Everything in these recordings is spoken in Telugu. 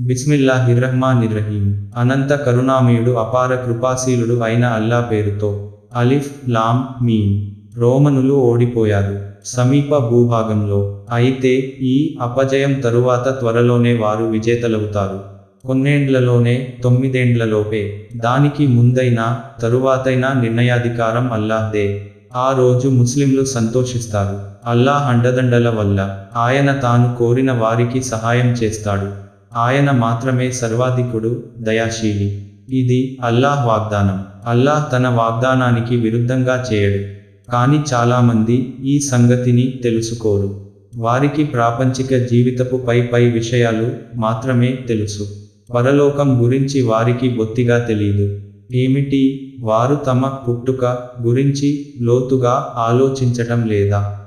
బిస్మిల్లాహిర్రహ్మానిర్రహీం. అనంత కరుణామయుడు అపార కృపాశీలుడు అయిన అల్లా పేరుతో. అలిఫ్ లామ్ మీమ్. రోమనులు ఓడిపోయారు. సమీప భూభాగంలో. అయితే ఈ అపజయం తరువాత త్వరలోనే వారు విజేతలవుతారు. కొన్నేండ్లలోనే తొమ్మిదేండ్లలోపే. దానికి ముందైనా తరువాతైనా నిర్ణయాధికారం అల్లాహ్దే. ఆ రోజు ముస్లింలు సంతోషిస్తారు. అల్లాహ్ అండదండల వల్ల. ఆయన తాను కోరిన వారికి సహాయం చేస్తాడు. ఆయన మాత్రమే సర్వాధికుడు దయాశీలి. ఇది అల్లాహ్ వాగ్దానం. అల్లాహ్ తన వాగ్దానానికి విరుద్ధంగా చేయడు. కానీ చాలామంది ఈ సంగతిని తెలుసుకోరు. వారికి ప్రాపంచిక జీవితపు పై పై విషయాలు మాత్రమే తెలుసు. పరలోకం గురించి వారికి బొత్తిగా తెలియదు ఏమిటి? వారు తమ పుట్టుక గురించి లోతుగా ఆలోచించటం లేదా?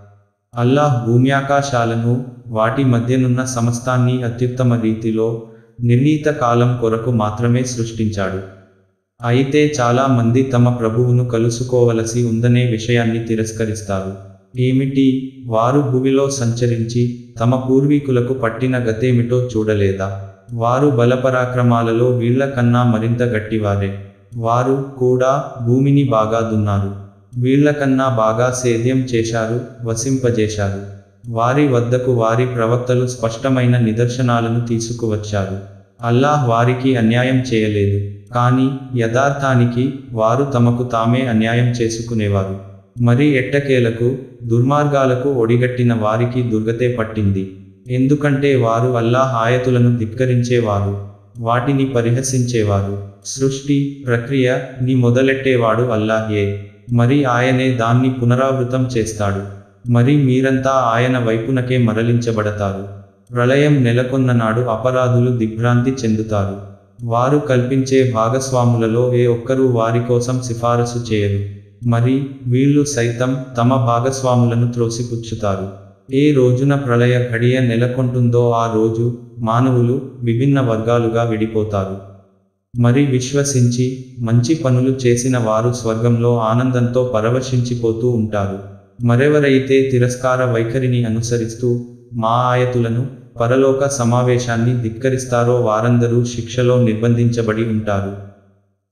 అల్లాహ్ భూమ్యాకాశాలను వాటి మధ్యనున్న సమస్తాన్ని అత్యుత్తమ రీతిలో నిర్ణీత కాలం కొరకు మాత్రమే సృష్టించాడు. అయితే చాలా మంది తమ ప్రభువును కలుసుకోవలసి ఉందనే విషయాన్ని తిరస్కరిస్తారు. ఏమిటి? వారు భూమిలో సంచరించి తమ పూర్వీకులకు పట్టిన గతేమిటో చూడలేదా? వారు బలపరాక్రమాలలో వీళ్ళ కన్నా మరింత గట్టివారే. వారు కూడా భూమిని బాగా దున్నారు. వీళ్ళకన్నా బాగా సేద్యం చేశారు వసింపజేశారు. వారి వద్దకు వారి ప్రవక్తలు స్పష్టమైన నిదర్శనాలను తీసుకువచ్చారు. అల్లాహ్ వారికి అన్యాయం చేయలేదు. కానీ యథార్థానికి వారు తమకు తామే అన్యాయం చేసుకునేవారు. మరి ఎట్టకేలకు దుర్మార్గాలకు ఒడిగట్టిన వారికి దుర్గతే పట్టింది. ఎందుకంటే వారు అల్లాహ్ ఆయతులను ధిక్కరించేవారు. వాటిని పరిహసించేవారు. సృష్టి ప్రక్రియ ని మొదలెట్టేవాడు అల్లాహే మరి ఆయనే దాన్ని పునరావృతం చేస్తాడు. మరి మీరంతా ఆయన వైపునకే మరలించబడతారు. ప్రళయం నెలకొన్న నాడు అపరాధులు దిగ్భ్రాంతి చెందుతారు. వారు కల్పించే భాగస్వాములలో ఏ ఒక్కరూ వారి కోసం సిఫారసు చేయరు. మరి వీళ్ళు సైతం తమ భాగస్వాములను త్రోసిపుచ్చుతారు. ఏ రోజున ప్రళయ ఘడియ నెలకొంటుందో ఆ రోజు మానవులు విభిన్న వర్గాలుగా విడిపోతారు. మరి విశ్వసించి మంచి పనులు చేసిన వారు స్వర్గంలో ఆనందంతో పరవశించిపోతూ ఉంటారు. మరెవరైతే తిరస్కార వైఖరిని అనుసరిస్తూ మా ఆయతులను పరలోక సమావేశాన్ని ధిక్కరిస్తారో వారందరూ శిక్షలో నిర్బంధించబడి ఉంటారు.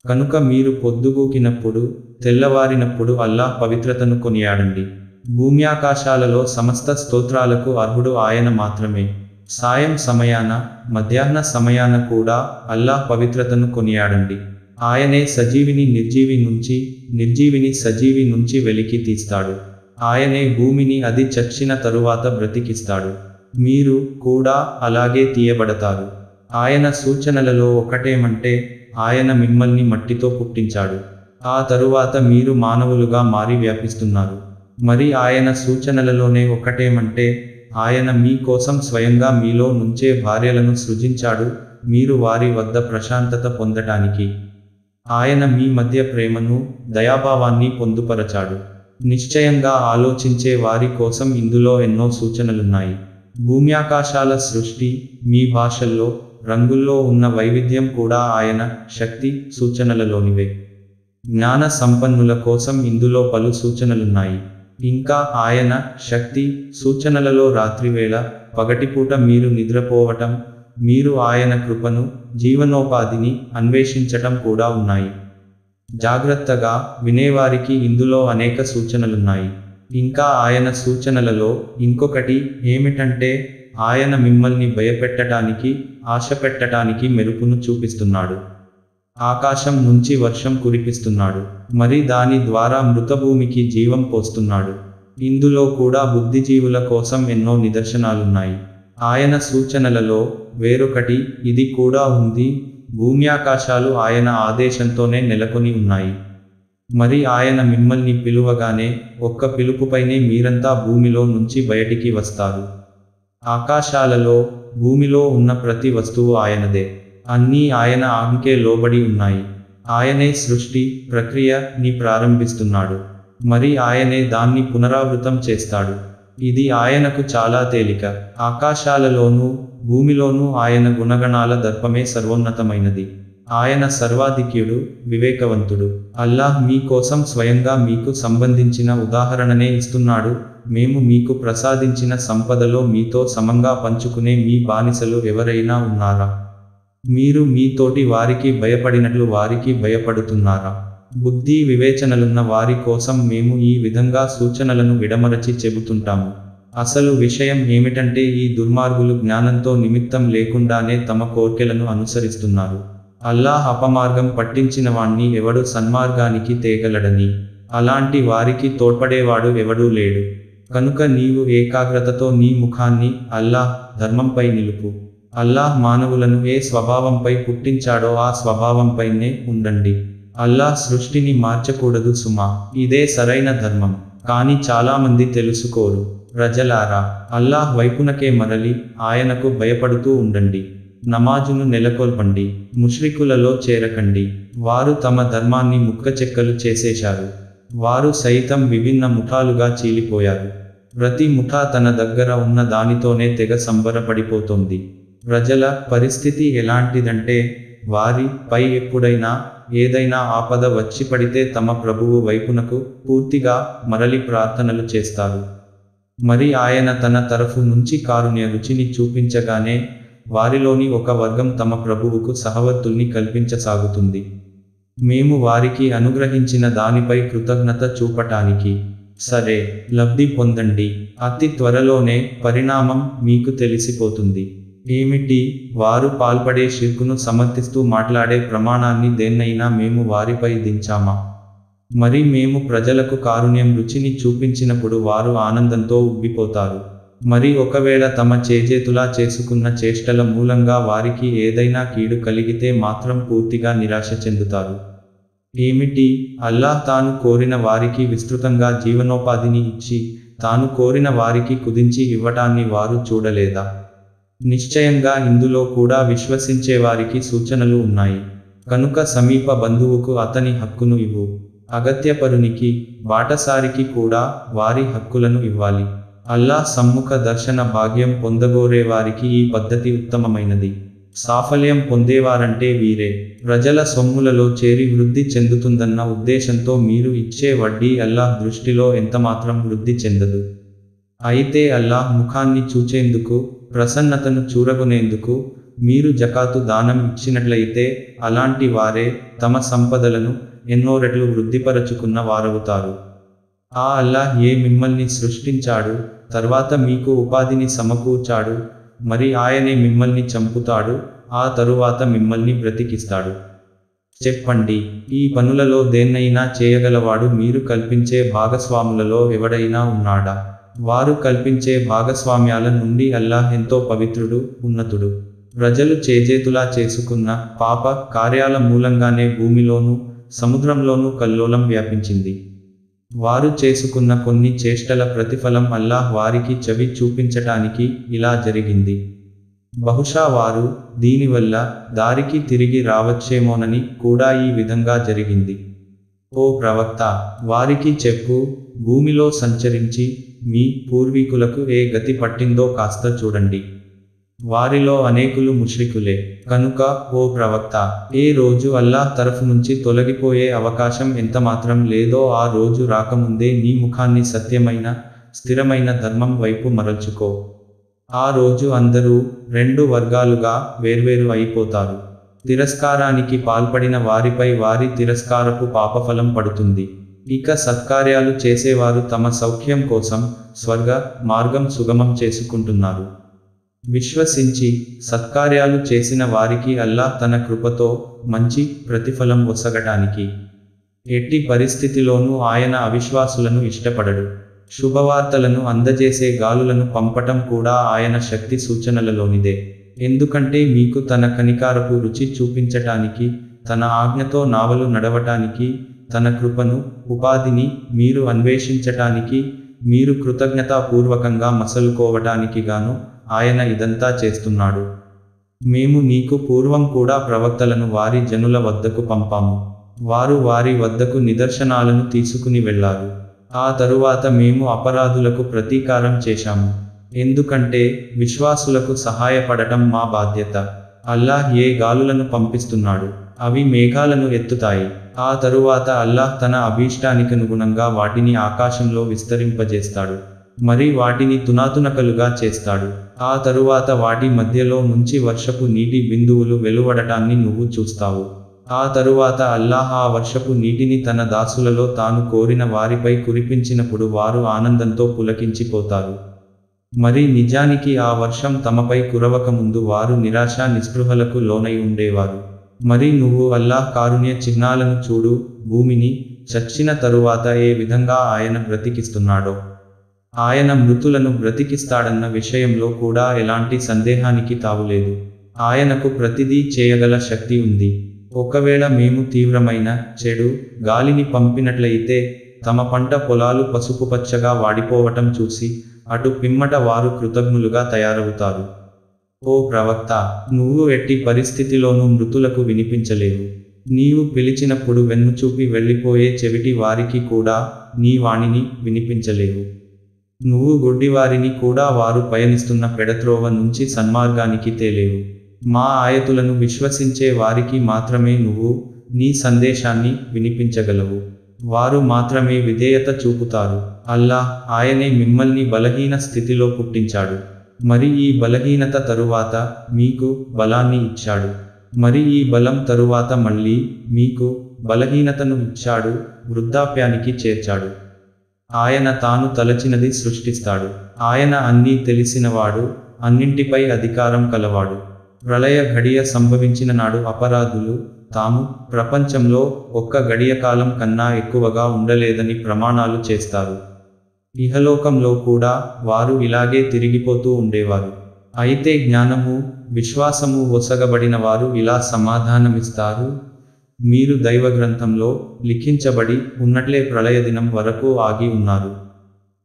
కనుక మీరు పొద్దుగూకినప్పుడు తెల్లవారినప్పుడు అల్లాహ్ పవిత్రతను కొనియాడండి. భూమ్యాకాశాలలో సమస్త స్తోత్రాలకు అర్హుడు ఆయన మాత్రమే. సాయం సమయాన మధ్యాహ్న సమయాన కూడా అల్లాహ్ పవిత్రతను కొనియాడండి. ఆయనే సజీవిని నిర్జీవి నుంచి నిర్జీవిని సజీవి నుంచి వెలికి తీస్తాడు. ఆయనే భూమిని అది చచ్చిన తరువాత బ్రతికిస్తాడు. మీరు కూడా అలాగే తీయబడతారు. ఆయన సూచనలలో ఒకటేమంటే ఆయన మిమ్మల్ని మట్టితో పుట్టించాడు. ఆ తరువాత మీరు మానవులుగా మారి వ్యాపిస్తున్నారు. మరి ఆయన సూచనలలోనే ఒకటేమంటే ఆయన మీ కోసం స్వయంగా మీలో నుంచే భార్యలను సృజించాడు మీరు వారి వద్ద ప్రశాంతత పొందటానికి. ఆయన మీ మధ్య ప్రేమను దయాభావాన్ని పొందుపరచాడు. నిశ్చయంగా ఆలోచించే వారి కోసం ఇందులో ఎన్నో సూచనలున్నాయి. భూమ్యాకాశాల సృష్టి మీ భాషల్లో రంగుల్లో ఉన్న వైవిధ్యం కూడా ఆయన శక్తి సూచనలలోనివే. జ్ఞాన సంపన్నుల కోసం ఇందులో పలు సూచనలున్నాయి. ఇంకా ఆయన శక్తి సూచనలలో రాత్రివేళ పగటిపూట మీరు నిద్రపోవటం మీరు ఆయన కృపను జీవనోపాధిని అన్వేషించటం కూడా ఉన్నాయి. జాగ్రత్తగా వినేవారికి ఇందులో అనేక సూచనలున్నాయి. ఇంకా ఆయన సూచనలలో ఇంకొకటి ఏమిటంటే ఆయన మిమ్మల్ని భయపెట్టటానికి ఆశపెట్టటానికి మెరుపును చూపిస్తున్నాడు. ఆకాశం నుంచి వర్షం కురిపిస్తున్నాడు. మరి దాని ద్వారా మృతభూమికి జీవం పోస్తున్నాడు. ఇందులో కూడా బుద్ధిజీవుల కోసం ఎన్నో నిదర్శనాలున్నాయి. ఆయన సూచనలలో వేరొకటి ఇది కూడా ఉంది భూమ్యాకాశాలు ఆయన ఆదేశంతోనే నెలకొని ఉన్నాయి. మరి ఆయన మిమ్మల్ని పిలువగానే ఒక్క పిలుపుపైనే మీరంతా భూమిలో నుంచి బయటికి వస్తారు. ఆకాశాలలో భూమిలో ఉన్న ప్రతి వస్తువు ఆయనదే. అన్నీ ఆయన ఆజ్ఞకే లోబడి ఉన్నాయి. ఆయనే సృష్టి ప్రక్రియ ని ప్రారంభిస్తున్నాడు. మరి ఆయనే దాన్ని పునరావృతం చేస్తాడు. ఇది ఆయనకు చాలా తేలిక. ఆకాశాలలోనూ భూమిలోనూ ఆయన గుణగణాల దర్పమే సర్వోన్నతమైనది. ఆయన సర్వాధిక్యుడు వివేకవంతుడు. అల్లాహ్ మీ కోసం స్వయంగా మీకు సంబంధించిన ఉదాహరణనే ఇస్తున్నాడు. మేము మీకు ప్రసాదించిన సంపదలో మీతో సమంగా పంచుకునే మీ బానిసలు ఎవరైనా ఉన్నారా? మీరు మీ తోటి వారికి భయపడినట్లు వారికి భయపడుతున్నారా? బుద్ధి వివేచనలున్న వారి కోసం మేము ఈ విధంగా సూచనలను విడమరచి చెబుతుంటాము. అసలు విషయం ఏమిటంటే ఈ దుర్మార్గులు జ్ఞానంతో నిమిత్తం లేకుండానే తమ కోర్కెలను అనుసరిస్తున్నారు. అల్లాహ్ అపమార్గం పట్టించినవాణ్ణి ఎవడు సన్మార్గానికి తేగలడని. అలాంటి వారికి తోడ్పడేవాడు ఎవడూ లేడు. కనుక నీవు ఏకాగ్రతతో నీ ముఖాన్ని అల్లాహ్ ధర్మంపై నిలుపు. అల్లాహ్ మానవులను ఏ స్వభావంపై పుట్టించాడో ఆ స్వభావంపైనే ఉండండి. అల్లాహ్ సృష్టిని మార్చకూడదు సుమా. ఇదే సరైన ధర్మం. కానీ చాలామంది తెలుసుకోరు. ప్రజలారా అల్లాహ్ వైపునకే మరలి ఆయనకు భయపడుతూ ఉండండి. నమాజును నెలకొల్పండి ముష్రికులలో చేరకండి. వారు తమ ధర్మాన్ని ముక్కచెక్కలు చేసేశారు. వారు సైతం విభిన్న ముఠాలుగా చీలిపోయారు. ప్రతి ముఠా తన దగ్గర ఉన్న దానితోనే తెగ సంబరపడిపోతోంది. ప్రజల పరిస్థితి ఎలాంటిదంటే వారి పై ఎప్పుడైనా ఏదైనా ఆపద వచ్చి పడితే తమ ప్రభువు వైపునకు పూర్తిగా మరలి ప్రార్థనలు చేస్తారు. మరి ఆయన తన తరఫు నుంచి కారుణ్య రుచిని చూపించగానే వారిలోని ఒక వర్గం తమ ప్రభువుకు సహవర్తుల్ని కల్పించసాగుతుంది. మేము వారికి అనుగ్రహించిన దానిపై కృతజ్ఞత చూపటానికి సరే లబ్ధి పొందండి. అతి త్వరలోనే పరిణామం మీకు తెలిసిపోతుంది. ఏమిటి? వారు పాల్పడే షిర్కును సమర్థిస్తూ మాట్లాడే ప్రమాణాన్ని దేన్నైనా మేము వారిపై దించామా? మరి మేము ప్రజలకు కారుణ్యం రుచిని చూపించినప్పుడు వారు ఆనందంతో ఉబ్బిపోతారు. మరి ఒకవేళ తమ చేజేతులా చేసుకున్న చేష్టల మూలంగా వారికి ఏదైనా కీడు కలిగితే మాత్రం పూర్తిగా నిరాశ చెందుతారు. ఏమిటి? అల్లాహ్ తాను కోరిన వారికి విస్తృతంగా జీవనోపాధిని ఇచ్చి తాను కోరిన వారికి కుదించి ఇవ్వటాన్ని వారు చూడలేదా? నిశ్చయంగా ఇందులో కూడా విశ్వసించే వారికి సూచనలు ఉన్నాయి. కనుక సమీప బంధువుకు అతని హక్కును ఇవ్వు. అగత్యపరునికి బాటసారికి కూడా వారి హక్కులను ఇవ్వాలి. అల్లాహ్ సమ్ముఖ దర్శన భాగ్యం పొందగోరే వారికి ఈ పద్ధతి ఉత్తమమైనది. సాఫల్యం పొందేవారంటే వీరే. ప్రజల సొమ్ములలో చేరి వృద్ధి చెందుతుందన్న ఉద్దేశంతో మీరు ఇచ్చే వడ్డీ అల్లాహ్ దృష్టిలో ఎంతమాత్రం వృద్ధి చెందదు. అయితే అల్లాహ్ ముఖాన్ని చూచేందుకు ప్రసన్నతను చూరగొనేందుకు మీరు జకాతు దానం ఇచ్చినట్లయితే అలాంటి వారే తమ సంపదలను ఎన్నో రెట్లు వృద్ధిపరచుకున్న వారవుతారు. ఆ అల్లాహ్ ఏ మిమ్మల్ని సృష్టించాడు తర్వాత మీకు ఉపాధిని సమకూర్చాడు మరి ఆయనే మిమ్మల్ని చంపుతాడు ఆ తరువాత మిమ్మల్ని బ్రతికిస్తాడు. చెప్పండి ఈ పనులలో దేన్నైనా చేయగలవాడు మీరు కల్పించే భాగస్వాములలో ఎవడైనా ఉన్నాడా? వారు కల్పించే భాగస్వామ్యాల నుండి అల్లాహ్ ఎంతో పవిత్రుడు ఉన్నతుడు. ప్రజలు చేజేతులా చేసుకున్న పాప కార్యాల మూలంగానే భూమిలోనూ సముద్రంలోనూ కల్లోలం వ్యాపించింది. వారు చేసుకున్న కొన్ని చేష్టల ప్రతిఫలం అల్లాహ్ వారికి చవి చూపించటానికి ఇలా జరిగింది. బహుశా వారు దీనివల్ల దారికి తిరిగి రావచ్చేమోనని కూడా ఈ విధంగా జరిగింది. ఓ ప్రవక్త వారికి చెప్పు భూమిలో సంచరించి మీ పూర్వీకులకు ఏ గతి పట్టిందో కాస్త చూడండి. వారిలో అనేకులు ముష్రికులే. కనుక ఓ ప్రవక్త ఏ రోజు అల్లాహ్ తరఫు నుంచి తొలగిపోయే అవకాశం ఎంతమాత్రం లేదో ఆ రోజు రాకముందే నీ ముఖాన్ని సత్యమైన స్థిరమైన ధర్మం వైపు మరల్చుకో. ఆ రోజు అందరూ రెండు వర్గాలుగా వేర్వేరు అయిపోతారు. తిరస్కారానికి పాల్పడిన వారిపై వారి తిరస్కారపు పాపఫలం పడుతుంది. ఇక సత్కార్యాలు చేసేవారు తమ సౌఖ్యం కోసం స్వర్గ మార్గం సుగమం చేసుకుంటున్నారు. విశ్వసించి సత్కార్యాలు చేసిన వారికి అల్లాహ్ తన కృపతో మంచి ప్రతిఫలం ఒసగటానికి. ఎట్టి పరిస్థితిలోనూ ఆయన అవిశ్వాసులను ఇష్టపడడు. శుభవార్తలను అందజేసే గాలులను పంపటం కూడా ఆయన శక్తి సూచనలలోనిదే. ఎందుకంటే మీకు తన కనికారపు రుచి చూపించటానికి తన ఆజ్ఞతో నావలు నడవటానికి తన కృపను ఉపాధిని మీరు అన్వేషించటానికి మీరు కృతజ్ఞతాపూర్వకంగా మసలుకోవటానికి గాను ఆయన ఇదంతా చేస్తున్నాడు. మేము నీకు పూర్వం కూడా ప్రవక్తలను వారి జనుల వద్దకు పంపాము. వారు వారి వద్దకు నిదర్శనాలను తీసుకుని వెళ్ళారు. ఆ తరువాత మేము అపరాధులకు ప్రతీకారం చేశాము. ఎందుకంటే విశ్వాసులకు సహాయపడటం మా బాధ్యత. అల్లాహ్ ఏ గాలులను పంపిస్తున్నాడు. అవి మేఘాలను ఎత్తుతాయి. ఆ తరువాత అల్లాహ్ తన అభీష్టానికనుగుణంగా వాటిని ఆకాశంలో విస్తరింపజేస్తాడు. మరి వాటిని తునాతునకలుగా చేస్తాడు. ఆ తరువాత వాటి మధ్యలో నుంచి వర్షపు నీటి బిందువులు వెలువడటాన్ని నువ్వు చూస్తావు. ఆ తరువాత అల్లాహ్ ఆ వర్షపు నీటిని తన దాసులలో తాను కోరిన వారిపై కురిపించినప్పుడు వారు ఆనందంతో పులకించిపోతారు. మరి నిజానికి ఆ వర్షం తమపై కురవకముందు వారు నిరాశ నిస్పృహలకు లోనై ఉండేవారు. మరి నువ్వు అల్లాహ్ కారుణ్య చిహ్నాలను చూడు భూమిని చచ్చిన తరువాత ఏ విధంగా ఆయన బ్రతికిస్తున్నాడో. ఆయన మృతులను బ్రతికిస్తాడన్న విషయంలో కూడా ఎలాంటి సందేహానికి తావులేదు ఆయనకు ప్రతిదీ చేయగల శక్తి ఉంది. ఒకవేళ మేము తీవ్రమైన చెడు గాలిని పంపినట్లయితే తమ పంట పొలాలు పసుపు పచ్చగా వాడిపోవటం చూసి అటు పిమ్మట వారు కృతజ్ఞులుగా తయారవుతారు. ఓ ప్రవక్త నువ్వు ఎట్టి పరిస్థితిలోనూ మృతులకు వినిపించలేవు. నీవు పిలిచినప్పుడు వెన్నుచూపి వెళ్ళిపోయే చెవిటి వారికి కూడా నీ వాణిని వినిపించలేవు. నువ్వు గుడ్డివారిని కూడా వారు పయనిస్తున్న పెడత్రోవ నుంచి సన్మార్గానికి తేలేవు. మా ఆయతులను విశ్వసించే వారికి మాత్రమే నువ్వు నీ సందేశాన్ని వినిపించగలవు. వారు మాత్రమే విధేయత చూపుతారు. అల్లా ఆయనే మిమ్మల్ని బలహీన స్థితిలో పుట్టించాడు. మరి ఈ బలహీనత తరువాత మీకు బలాన్ని ఇచ్చాడు. మరి ఈ బలం తరువాత మళ్ళీ మీకు బలహీనతను ఇచ్చాడు వృద్ధాప్యానికి చేర్చాడు. ఆయన తాను తలచినది సృష్టిస్తాడు. ఆయన అన్నీ తెలిసినవాడు అన్నింటిపై అధికారం కలవాడు. ప్రళయ ఘడియ సంభవించిన నాడు అపరాధులు తాము ప్రపంచంలో ఒక్క గడియ కాలం కన్నా ఎక్కువగా ఉండలేదని ప్రమాణాలు చేస్తారు. ఇహలోకంలో కూడా వారు ఇలాగే తిరిగిపోతూ ఉండేవారు. అయితే జ్ఞానము విశ్వాసము ఒసగబడిన వారు ఇలా సమాధానమిస్తారు మీరు దైవ గ్రంథంలో లిఖించబడి ఉన్నట్లే ప్రళయ దినం వరకు ఆగి ఉన్నారు.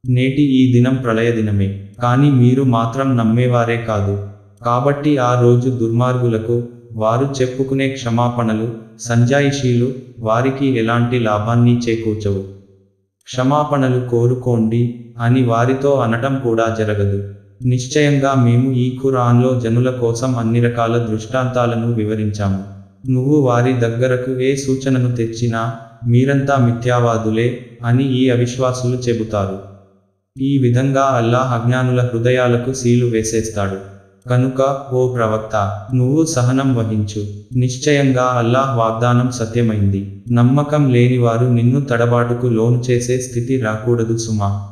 నేటి ఈ దినం ప్రళయ దినమే. కానీ మీరు మాత్రం నమ్మేవారే కాదు. కాబట్టి ఆ రోజు దుర్మార్గులకు వారు చెప్పుకునే క్షమాపణలు సంజాయిషీలు వారికి ఎలాంటి లాభాన్ని చేకూర్చవు. క్షమాపణలు కోరుకోండి అని వారితో అనటం కూడా జరగదు. నిశ్చయంగా మేము ఈ ఖురాన్లో జనుల కోసం అన్ని రకాల దృష్టాంతాలను వివరించాము. నువ్వు వారి దగ్గరకు ఏ సూచనను తెచ్చినా మీరంతా మిథ్యావాదులే అని ఈ అవిశ్వాసులు చెబుతారు. ఈ విధంగా అల్లాహ్ అజ్ఞానుల హృదయాలకు సీలు వేసేస్తాడు. కనుక ఓ ప్రవక్త నువ్వు సహనం వహించు. నిశ్చయంగా అల్లాహ్ వాగ్దానం సత్యమైంది. నమ్మకం లేనివారు నిన్ను తడబాటుకు లోను చేసే స్థితి రాకూడదు సుమా.